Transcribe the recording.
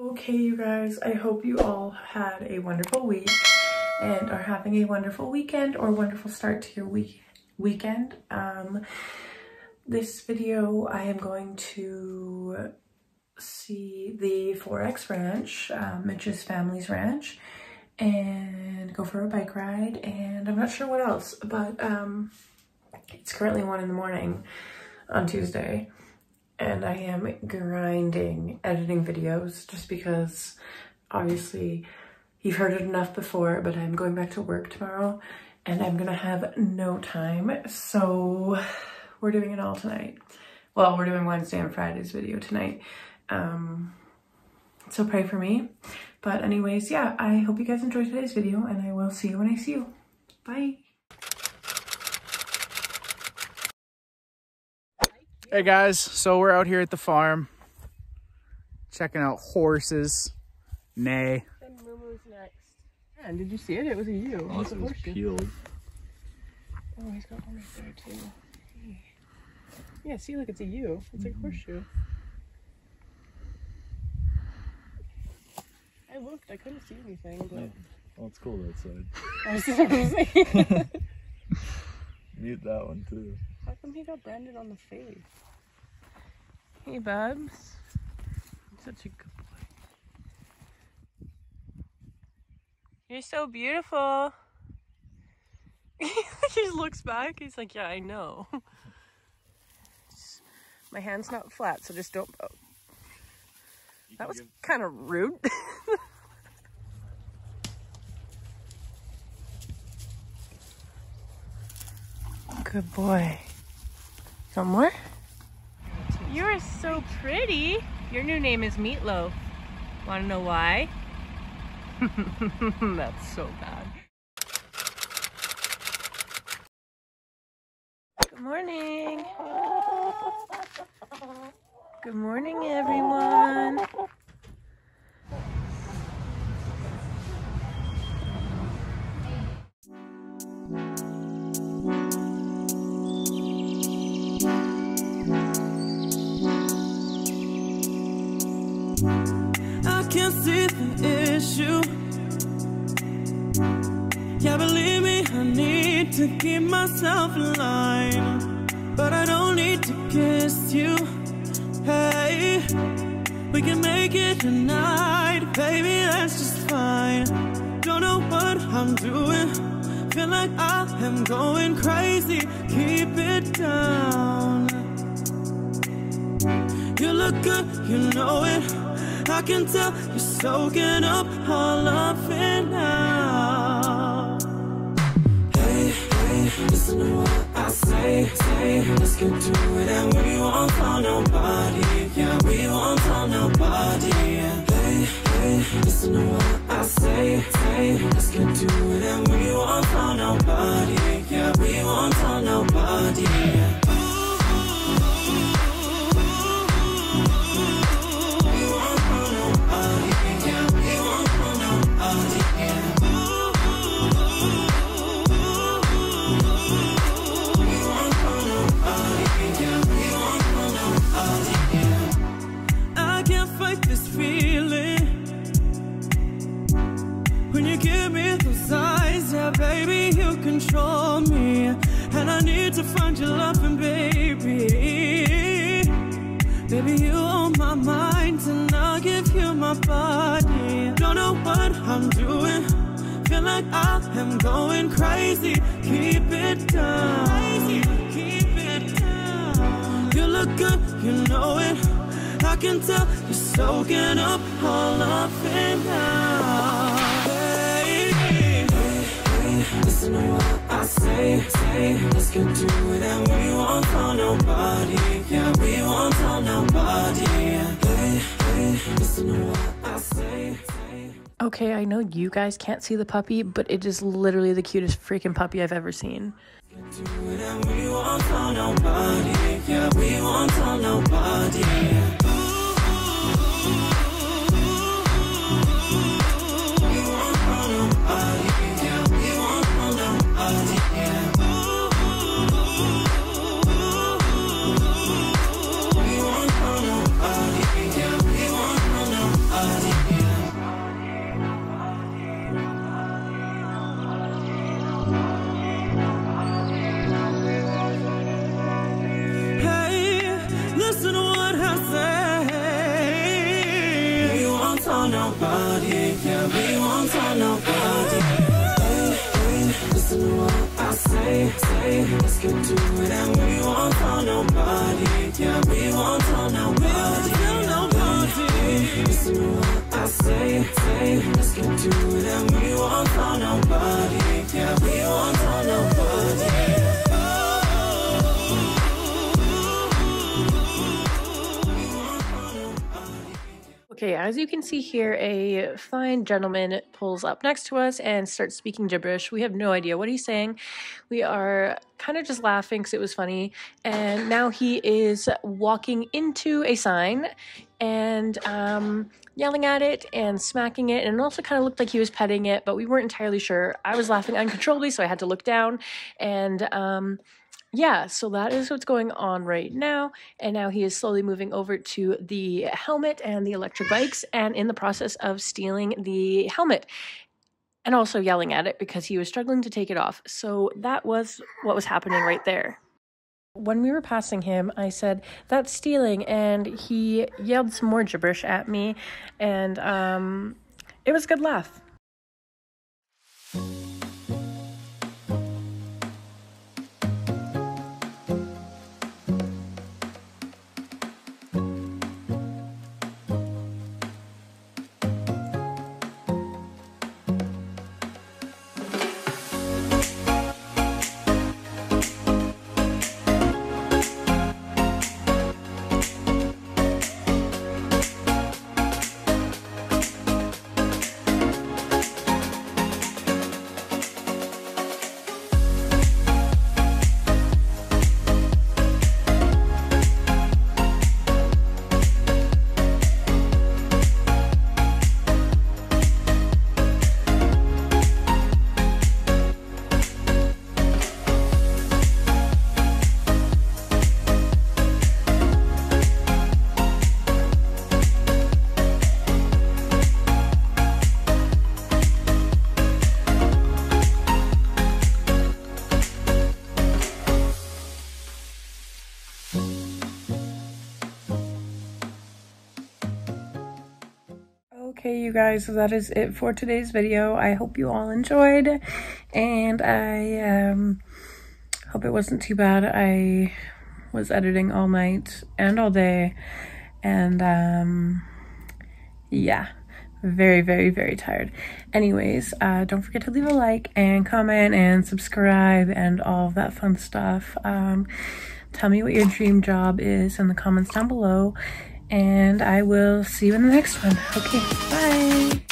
Okay, you guys, I hope you all had a wonderful week and are having a wonderful weekend or wonderful start to your week weekend. Um, this video, I am going to see the 4X Ranch, um, Mitch's family's ranch, and go for a bike ride. And I'm not sure what else, but um, it's currently one in the morning on Tuesday. And I am grinding editing videos just because obviously you've heard it enough before, but I'm going back to work tomorrow and I'm gonna have no time. So we're doing it all tonight. Well, we're doing Wednesday and Friday's video tonight. Um, so pray for me. But anyways, yeah, I hope you guys enjoyed today's video and I will see you when I see you. Bye. Hey guys, so we're out here at the farm checking out horses. Nay. Then Mumu's next. And did you see it? It was a U. Oh, it was peeled. Oh, he's got one right there too. Yeah, see, look, it's a U. It's like a horseshoe. I looked, I couldn't see anything, but. Oh, it's cold outside. I was gonna. Mute that one too. How come he got branded on the face? Hey, Bubs. Such a good boy. You're so beautiful. he just looks back. He's like, yeah, I know. My hand's not flat, so just don't. Oh. That was kind of rude. Good boy. Some more? You are so pretty. Your new name is Meatloaf. Want to know why? That's so bad. Good morning. Good morning, everyone. I can't see the issue. Yeah, believe me, I need to keep myself in line. But I don't need to kiss you. Hey, we can make it tonight, baby, that's just fine. Don't know what I'm doing. Feel like I am going crazy. Keep it down. You look good, you know it. I can tell you're soaking up all of it now. Hey, hey, listen to what I say, say. Let's get to it, and we won't tell nobody. Yeah, we won't tell nobody. Hey, hey, listen to what I say, say. Let's get to it, and we won't tell nobody. Me And I need to find your loving, baby. Baby, you on my mind and I'll give you my body. Don't know what I'm doing. Feel like I am going crazy. Keep it down. Keep it down. You look good, you know it. I can tell you're soaking up all of it now. Listen to what I say, say. Let's get to it and we won't nobody. Yeah, we won't nobody. Hey, hey, listen to what I say, say. Okay, I know you guys can't see the puppy, but it is literally the cutest freaking puppy I've ever seen. Get to it and we won't nobody. Yeah, we won't nobody. nothing. We won't tell nobody, yeah, we won't tell nobody. Hey, hey, listen to what I say, say, let's get to it. And we won't tell nobody, yeah, we won't tell nobody. Okay, as you can see here, a fine gentleman pulls up next to us and starts speaking gibberish. We have no idea what he's saying. We are kind of just laughing because it was funny. And now he is walking into a sign and um, yelling at it and smacking it. And it also kind of looked like he was petting it, but we weren't entirely sure. I was laughing uncontrollably, so I had to look down. And um, yeah, so that is what's going on right now. And now he is slowly moving over to the helmet and the electric bikes and in the process of stealing the helmet and also yelling at it because he was struggling to take it off. So that was what was happening right there. When we were passing him, I said, That's stealing. And he yelled some more gibberish at me. And um, it was a good laugh. Okay, you guys, so that is it for today's video. I hope you all enjoyed, and I um, hope it wasn't too bad. I was editing all night and all day, and um, yeah, very, very, very tired. Anyways, uh, don't forget to leave a like and comment and subscribe and all that fun stuff. Um, tell me what your dream job is in the comments down below and I will see you in the next one. Okay, bye.